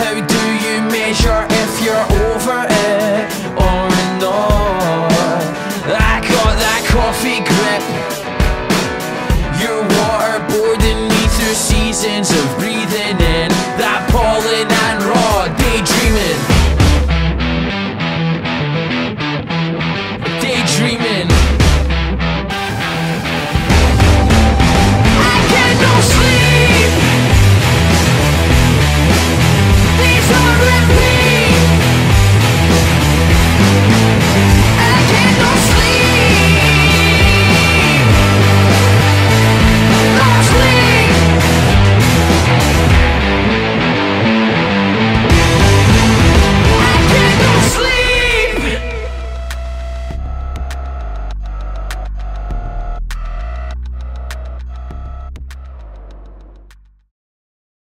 How do you measure if you're over it or not? I got that coffee grip